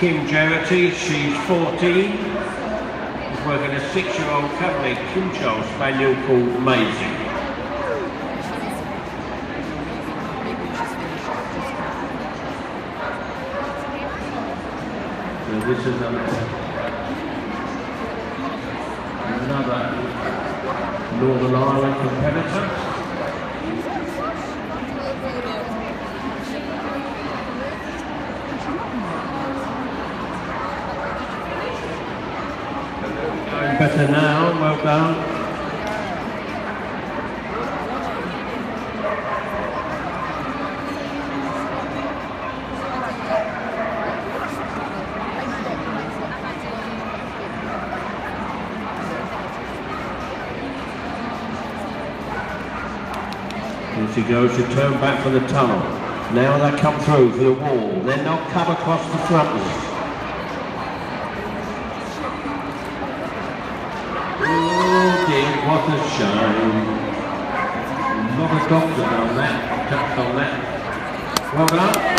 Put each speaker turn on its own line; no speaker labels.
Kim Geraghty, she's 14. She's working a six-year-old Cabernet Kinchol Spaniel called Maisie. So this is another Northern Ireland competitor. Better now, well done. She goes, she turned back for the tunnel. Now they come through for the wall, then they'll come across the frontwards. Oh what a shame. Not a doctor on that, touched on that. Well done.